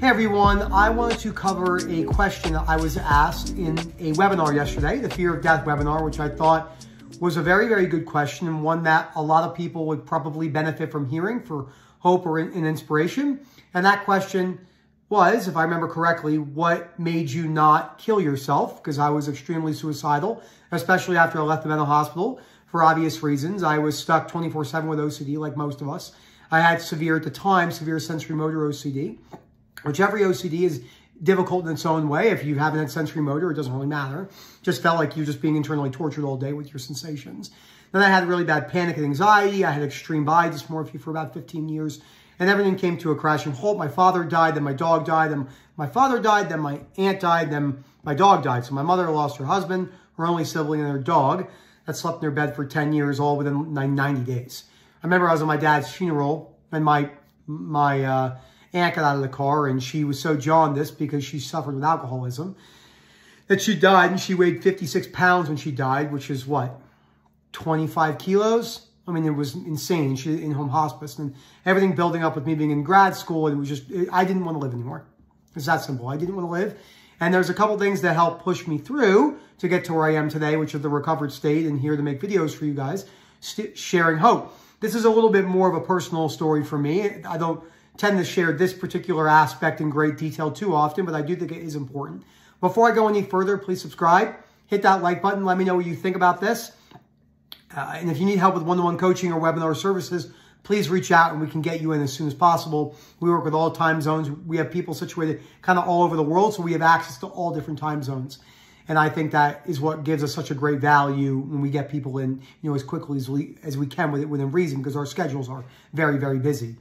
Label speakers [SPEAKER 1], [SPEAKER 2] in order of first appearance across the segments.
[SPEAKER 1] Hey everyone, I wanted to cover a question that I was asked in a webinar yesterday, the Fear of Death webinar, which I thought was a very, very good question and one that a lot of people would probably benefit from hearing for hope or in, inspiration. And that question was, if I remember correctly, what made you not kill yourself? Because I was extremely suicidal, especially after I left the mental hospital for obvious reasons. I was stuck 24-7 with OCD like most of us. I had severe, at the time, severe sensorimotor OCD which every OCD is difficult in its own way. If you haven't had sensorimotor, it doesn't really matter. Just felt like you're just being internally tortured all day with your sensations. Then I had really bad panic and anxiety. I had extreme body dysmorphia for about 15 years. And everything came to a crashing halt. My father died, then my dog died, then my father died, then my aunt died, then my dog died. So my mother lost her husband, her only sibling, and her dog that slept in their bed for 10 years, all within 90 days. I remember I was at my dad's funeral, and my my uh, aunt got out of the car and she was so jaundiced because she suffered with alcoholism that she died and she weighed 56 pounds when she died, which is what, 25 kilos? I mean, it was insane. She in home hospice and everything building up with me being in grad school. And it was just, it, I didn't want to live anymore. It's that simple. I didn't want to live. And there's a couple things that helped push me through to get to where I am today, which is the recovered state and here to make videos for you guys, sharing hope. This is a little bit more of a personal story for me. I don't tend to share this particular aspect in great detail too often, but I do think it is important. Before I go any further, please subscribe, hit that like button, let me know what you think about this. Uh, and if you need help with one-to-one -one coaching or webinar services, please reach out and we can get you in as soon as possible. We work with all time zones. We have people situated kind of all over the world, so we have access to all different time zones. And I think that is what gives us such a great value when we get people in, you know, as quickly as we as we can with it within reason, because our schedules are very, very busy.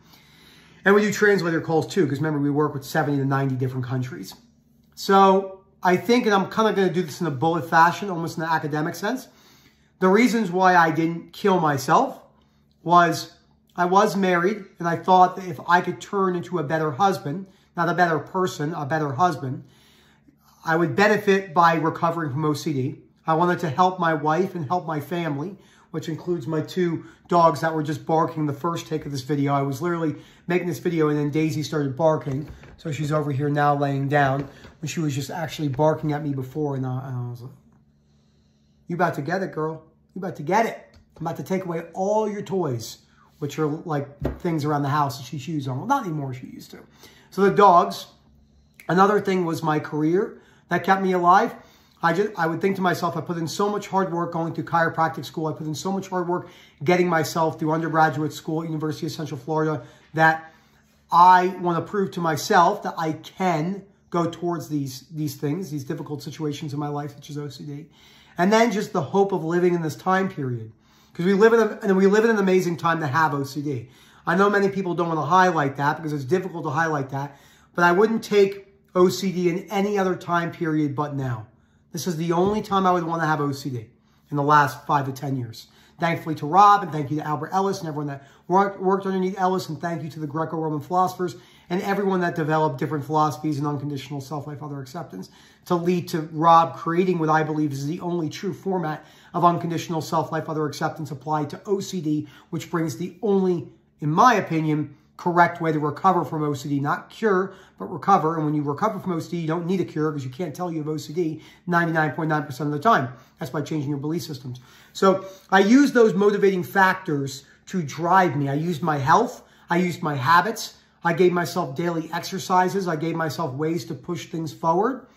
[SPEAKER 1] And we do translator calls too, because remember, we work with 70 to 90 different countries. So I think, and I'm kind of going to do this in a bullet fashion, almost in an academic sense. The reasons why I didn't kill myself was I was married, and I thought that if I could turn into a better husband, not a better person, a better husband, I would benefit by recovering from OCD. I wanted to help my wife and help my family which includes my two dogs that were just barking the first take of this video. I was literally making this video and then Daisy started barking. So she's over here now laying down when she was just actually barking at me before. And I, and I was like, you about to get it, girl. You about to get it. I'm about to take away all your toys, which are like things around the house that she chews on. Well, not anymore, she used to. So the dogs. Another thing was my career that kept me alive. I just I would think to myself, I put in so much hard work going to chiropractic school. I put in so much hard work getting myself through undergraduate school at University of Central Florida that I want to prove to myself that I can go towards these these things, these difficult situations in my life, such as OCD. And then just the hope of living in this time period. Because we live in a, and we live in an amazing time to have OCD. I know many people don't want to highlight that because it's difficult to highlight that, but I wouldn't take OCD in any other time period but now. This is the only time I would want to have OCD in the last five to 10 years. Thankfully to Rob, and thank you to Albert Ellis and everyone that worked, worked underneath Ellis, and thank you to the Greco-Roman philosophers and everyone that developed different philosophies and unconditional self-life, other acceptance to lead to Rob creating what I believe is the only true format of unconditional self-life, other acceptance applied to OCD, which brings the only, in my opinion, correct way to recover from OCD, not cure, but recover. And when you recover from OCD, you don't need a cure because you can't tell you have OCD 99.9% of the time. That's by changing your belief systems. So I use those motivating factors to drive me. I used my health. I used my habits. I gave myself daily exercises. I gave myself ways to push things forward.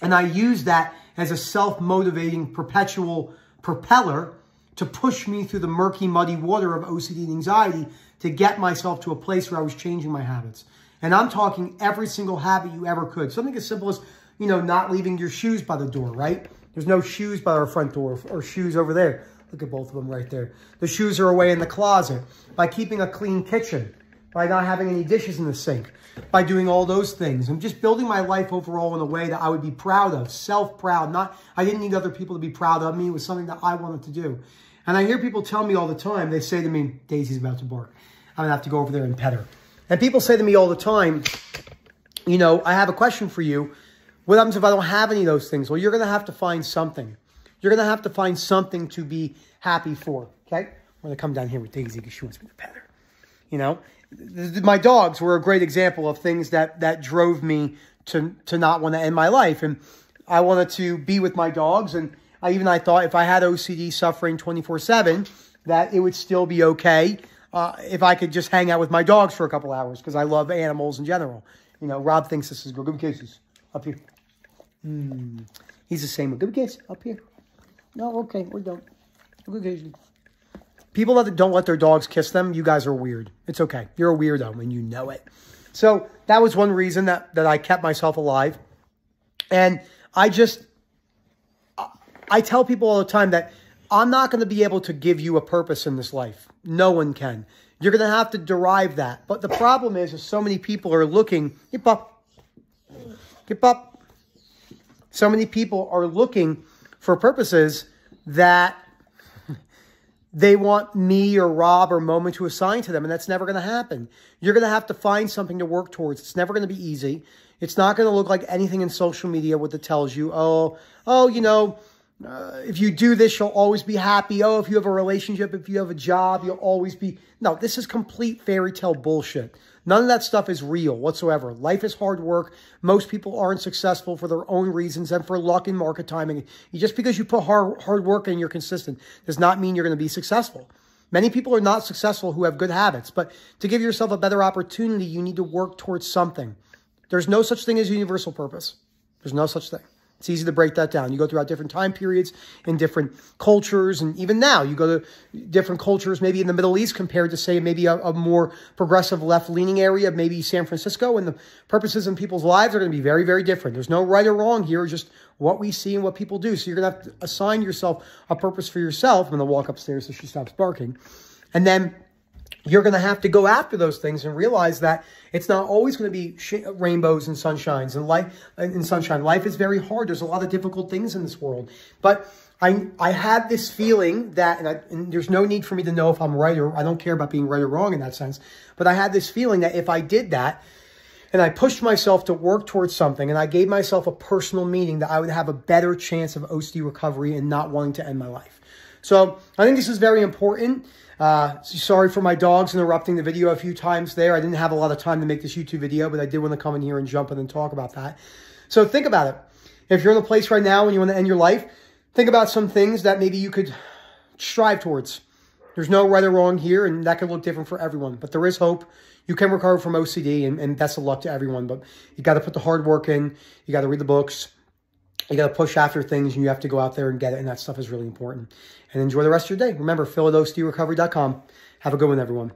[SPEAKER 1] And I used that as a self-motivating perpetual propeller to push me through the murky, muddy water of OCD and anxiety to get myself to a place where I was changing my habits. And I'm talking every single habit you ever could. Something as simple as, you know, not leaving your shoes by the door, right? There's no shoes by our front door or shoes over there. Look at both of them right there. The shoes are away in the closet. By keeping a clean kitchen. By not having any dishes in the sink. By doing all those things. I'm just building my life overall in a way that I would be proud of. Self-proud. Not, I didn't need other people to be proud of me. It was something that I wanted to do. And I hear people tell me all the time, they say to me, Daisy's about to bark. I'm to have to go over there and pet her. And people say to me all the time, you know, I have a question for you. What happens if I don't have any of those things? Well, you're to have to find something. You're to have to find something to be happy for, okay? I'm to come down here with Daisy because she wants me to pet her. You know, my dogs were a great example of things that that drove me to to not want to end my life, and I wanted to be with my dogs, and I even I thought if I had OCD suffering twenty four seven, that it would still be okay uh, if I could just hang out with my dogs for a couple hours because I love animals in general. You know, Rob thinks this is good. Give me kisses up here. Mm. He's the same. Give me kiss up here. No, okay, we're done. Me a People that don't let their dogs kiss them, you guys are weird. It's okay. You're a weirdo and you know it. So that was one reason that, that I kept myself alive. And I just, I tell people all the time that I'm not going to be able to give you a purpose in this life. No one can. You're going to have to derive that. But the problem is, is so many people are looking, get up, get up. So many people are looking for purposes that they want me or Rob or Moment to assign to them, and that's never going to happen. You're going to have to find something to work towards. It's never going to be easy. It's not going to look like anything in social media what that tells you, oh, oh, you know, uh, if you do this, you'll always be happy. Oh, if you have a relationship, if you have a job, you'll always be. No, this is complete fairy tale bullshit. None of that stuff is real whatsoever. Life is hard work. Most people aren't successful for their own reasons and for luck and market timing. Just because you put hard, hard work and you're consistent does not mean you're going to be successful. Many people are not successful who have good habits, but to give yourself a better opportunity, you need to work towards something. There's no such thing as universal purpose. There's no such thing. It's easy to break that down. You go throughout different time periods in different cultures, and even now you go to different cultures, maybe in the Middle East compared to say maybe a, a more progressive left-leaning area, maybe San Francisco, and the purposes in people's lives are going to be very, very different. There's no right or wrong here, just what we see and what people do. So you're going to have to assign yourself a purpose for yourself. I'm going to walk upstairs so she stops barking. And then you're going to have to go after those things and realize that it's not always going to be rainbows and sunshines and life and sunshine. Life is very hard. There's a lot of difficult things in this world. But I, I had this feeling that, and, I, and there's no need for me to know if I'm right or I don't care about being right or wrong in that sense. But I had this feeling that if I did that, and I pushed myself to work towards something, and I gave myself a personal meaning that I would have a better chance of OCD recovery and not wanting to end my life. So I think this is very important. Uh, sorry for my dogs interrupting the video a few times there. I didn't have a lot of time to make this YouTube video, but I did want to come in here and jump in and talk about that. So think about it. If you're in a place right now and you want to end your life, think about some things that maybe you could strive towards. There's no right or wrong here, and that could look different for everyone. But there is hope. You can recover from OCD, and, and best of luck to everyone. But you got to put the hard work in. You got to read the books. You got to push after things, and you have to go out there and get it, and that stuff is really important. And enjoy the rest of your day. Remember, PhiladelphiaRecovery.com. Have a good one, everyone.